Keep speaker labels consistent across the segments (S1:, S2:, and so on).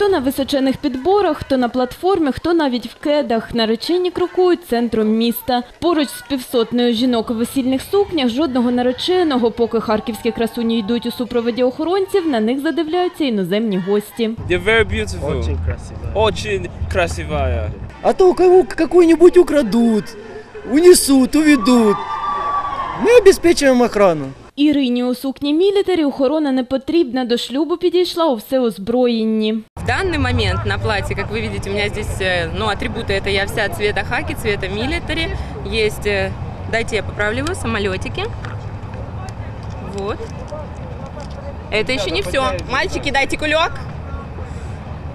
S1: на височених підборах, хто на платформі, хто навіть в кедах. Наречені крокують центром міста. Поруч з півсотнею жінок у весільних сукнях жодного нареченого. Поки харківські красуні йдуть у супроводі охоронців, на них задивляються іноземні гості.
S2: You're very beautiful.
S3: Очень красиво.
S2: Очень красивая.
S3: А то кого какую-нибудь украдут, унесут, уведут. Мы обеспечиваем охрану.
S1: Ірині у сукні мілітарі охорона не потрібна. До шлюбу підійшла у всеозброєнні.
S4: В данный момент на платье, как вы видите, у меня здесь, э, ну, атрибуты это я вся цвета хаки, цвета милитари. Есть, э, дайте я поправлю его, самолетики. Вот. Это еще не все. Мальчики, дайте кулек.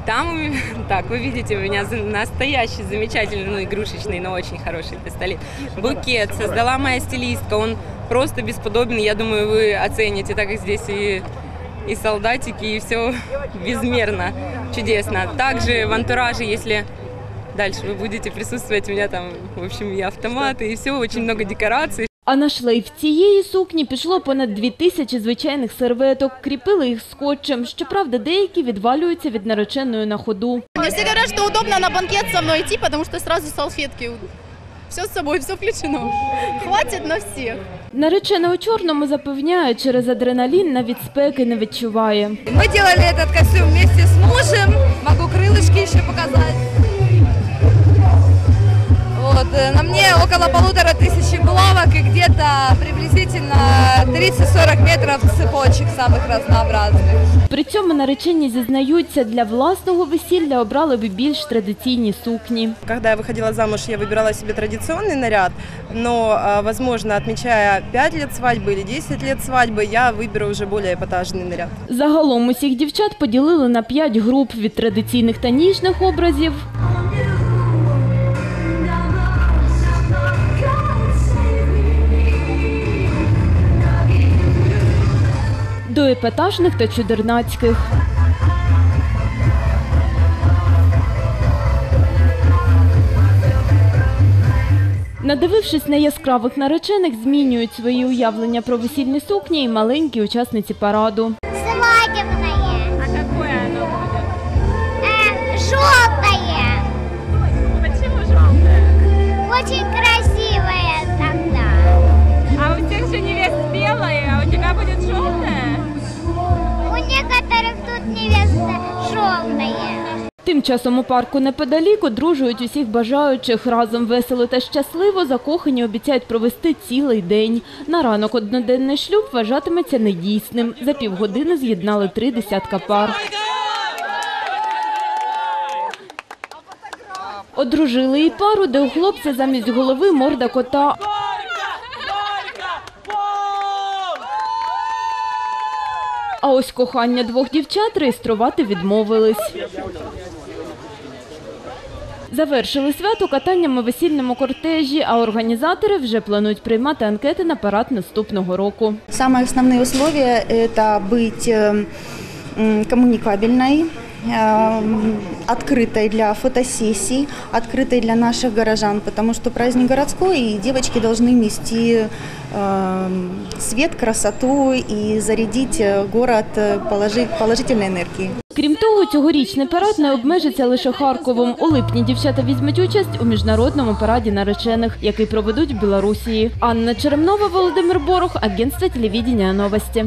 S4: Там, так, вы видите, у меня настоящий, замечательный, ну, игрушечный, но очень хороший пистолет. Букет создала моя стилистка, он просто бесподобен, я думаю, вы оцените, так как здесь и, и солдатики, и все безмерно чудесно. Также в антураже, если дальше вы будете присутствовать, у меня там, в общем, и автоматы, и все, очень много декораций.
S1: А на шлейф цієї сукні пішло понад дві тисячі звичайних серветок. Кріпили їх скотчем. Щоправда, деякі відвалюються від нареченої на ходу.
S5: Мне все говорят, что удобно на банкет со мной идти, потому что сразу салфетки. Все с собой, все включено. Хватит на всех.
S1: Наречена у чорному запевняє, через адреналін навіть спеки не відчуває.
S6: Мы делали этот костюм вместе с мужем. Могу крылышки еще показать. около полутора тысячи булавок и где-то приблизительно 30-40 метров цепочек самых разнообразных.
S1: При цьому наречені зізнаються, для власного весілля обрали би більш традиційні сукні.
S7: Когда я выходила замуж, я выбирала себе традиционный наряд, но, а, возможно, отмечая 5 лет свадьбы или 10 лет свадьбы, я выберу уже более эпатажный наряд.
S1: Загалом усіх дівчат поділили на п'ять груп від традиційних та ніжних образів до епатажних та чудернацьких. Надивившись на яскравих наречених, змінюють свої уявлення про весільні сукні і маленькі учасниці параду.
S8: Свадебное.
S4: А какое оно будет?
S8: Э, желтое.
S4: Почему желтое?
S8: Очень красивое тогда.
S4: А у всех же невест белое, а у тебя будет желтое?
S1: Тим часом у парку неподалік одружують усіх бажаючих. Разом весело та щасливо закохані обіцяють провести цілий день. На ранок одноденний шлюб вважатиметься недійсним. За півгодини з'єднали три десятка пар. Одружили і пару, де у хлопця замість голови морда кота. А ось кохання двох дівчат реєструвати відмовились. Завершили свято катанням у весільному кортежі, а організатори вже планують приймати анкети на парад наступного року.
S9: Самые основные условия – это быть э, м, коммуникабельной, э, открытой для фотосессий, открытой для наших горожан, потому что праздник городской, и девочки должны нести э, свет, красоту и зарядить э, город э, положи- положительной энергией.
S1: Крім того, цьогорічний парад не обмежиться лише Харковом. У липні дівчата візьмуть участь у міжнародному параді наречених, який проведуть в Білорусі. Анна Черемнова, Володимир Борох, агентство телевідення новості.